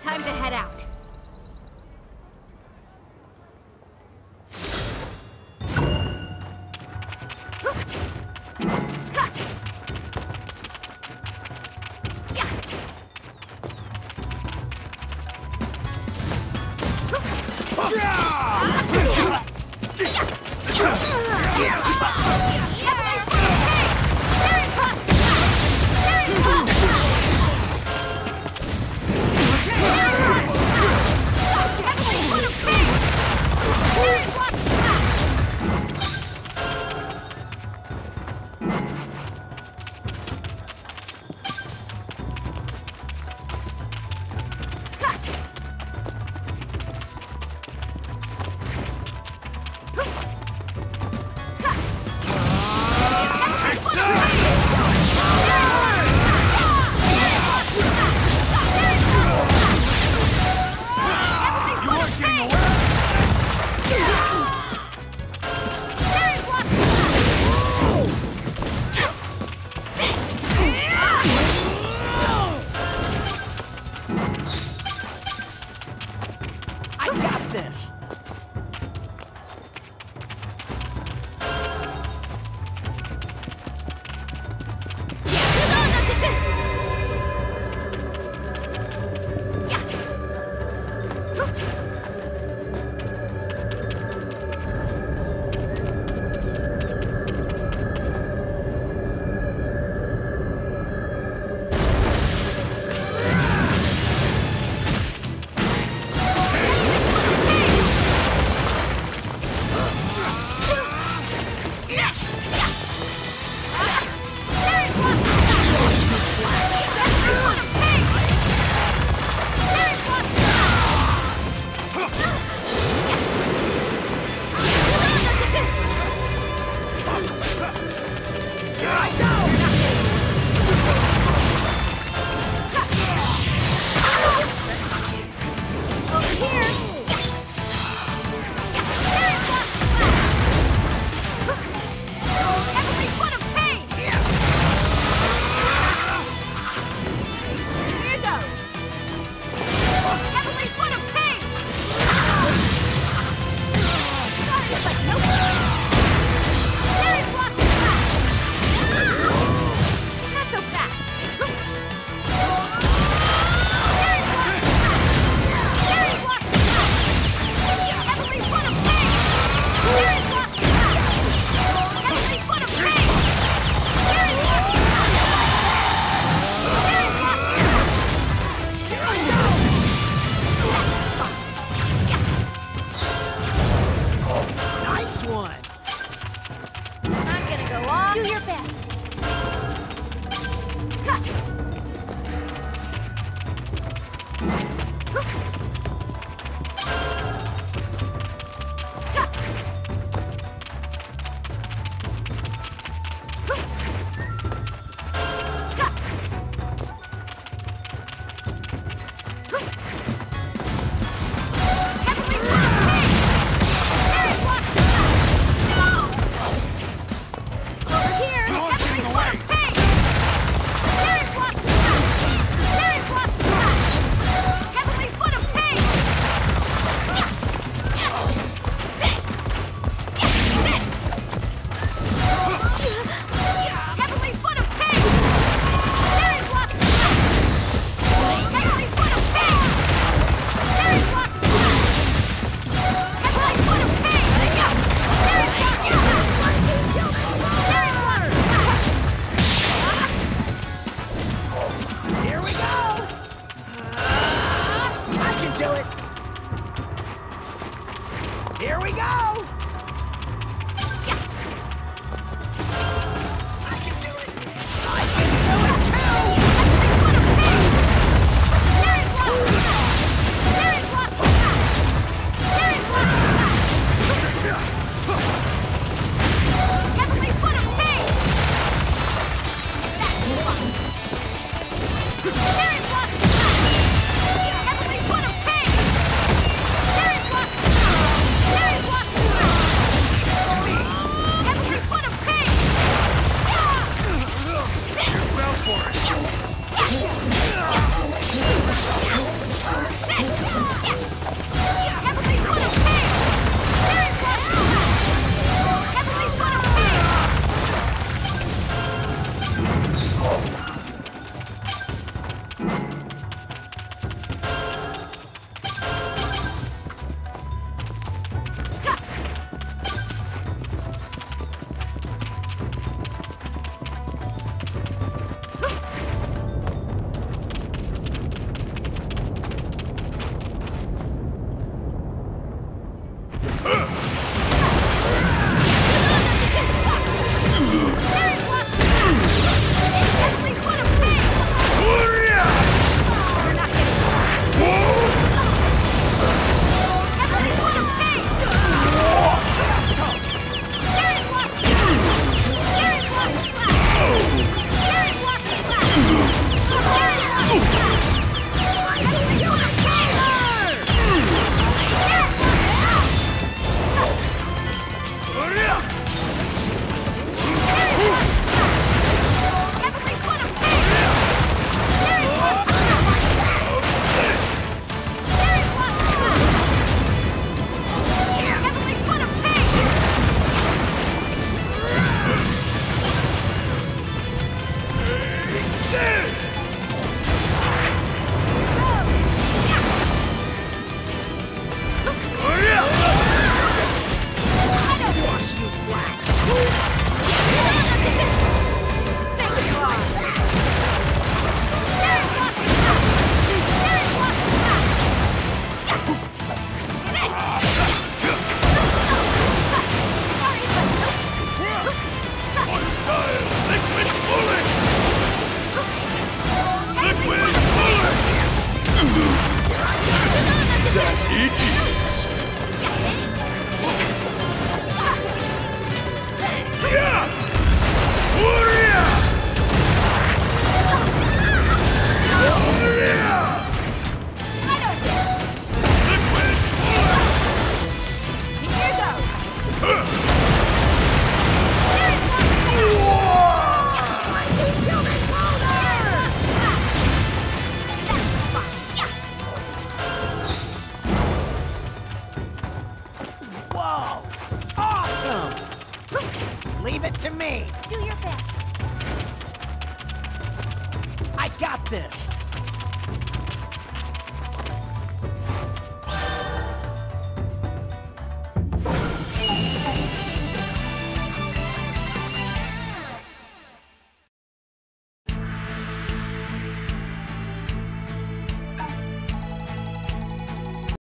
Time to head out. do it. Here we go! だ。息 Leave it to me. Do your best. I got this.